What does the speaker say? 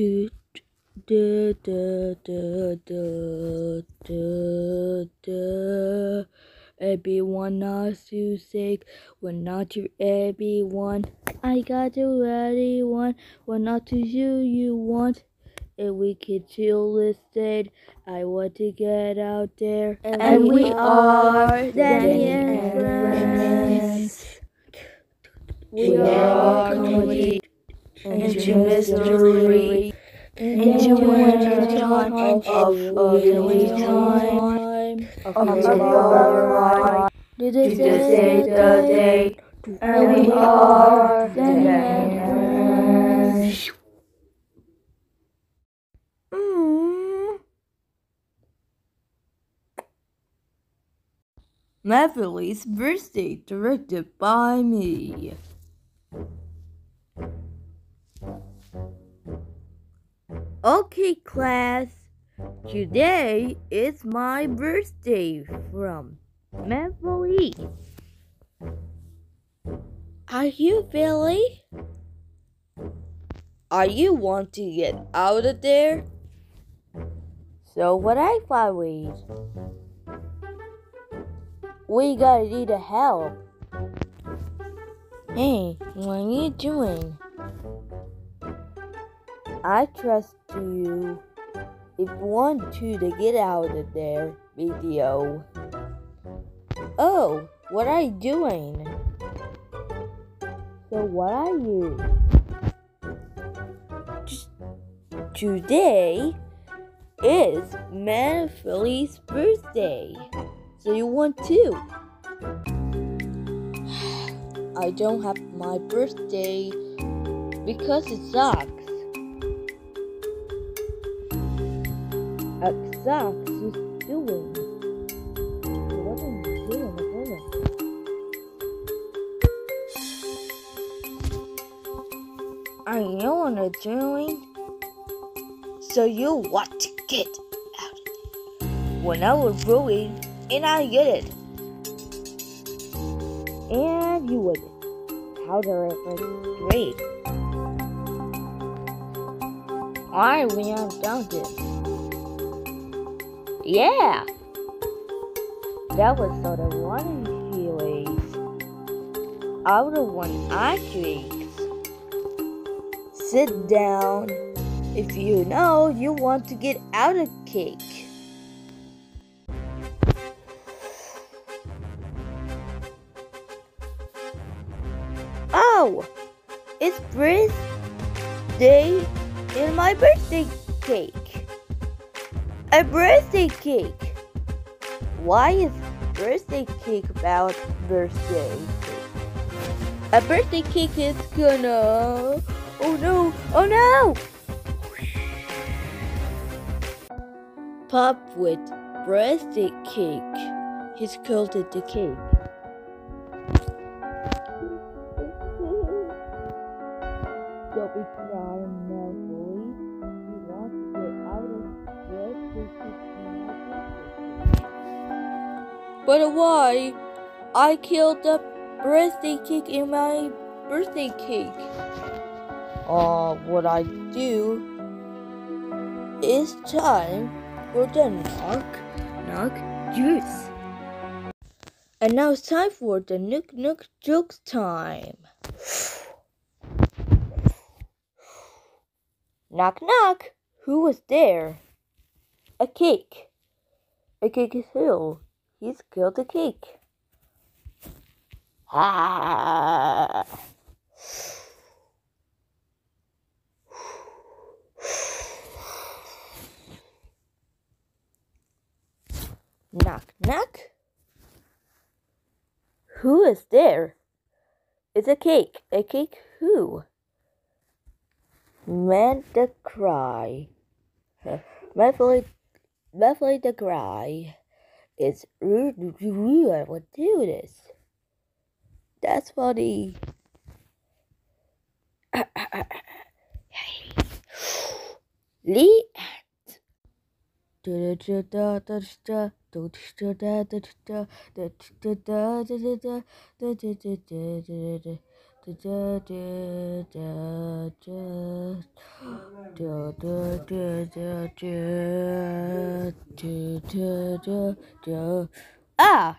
do do do do do do do everyone not to sick when not to everyone I got to anyone when not to you you want and we can chill instead. I want to get out there. And, and we, we are Danny and friends. We are comedy into mystery, into winter time of, of early time, of our to this is the day, and we are Danny and friends. Birthday directed by me. Okay, class. Today is my birthday from Maverly. Are you Billy? Are you want to get out of there? So what I thought was we gotta need a help. Hey, what are you doing? I trust you. If you want to to get out of there, video. Oh, what are you doing? So what are you? Today is Manfully's birthday. So you want to? I don't have my birthday because it sucks. It sucks is doing. What am I doing again? I know what I'm doing. So you want to get out of. When I was growing and I get it. And you would. How terrific. Great. I we have done this. Yeah. That was sort of one feelings. Out of one actress. Sit down if you know you want to get out of cake. Oh, it's birthday in my birthday cake. A birthday cake. Why is birthday cake about birthday? A birthday cake is gonna. Oh no! Oh no! Pop with birthday cake. He's called it the cake. Don't be But why? I killed the birthday cake in my birthday cake. Uh, what I do is time for the knock knock juice. And now it's time for the Nook Nook jokes time. knock knock. Who was there? A cake. A cake is who? He's killed a cake. Ah. Knock, knock. Who is there? It's a cake. A cake who? Man the cry. Muffly, muffly the cry. It's rude. I would do this. That's funny. Lee don't Ah!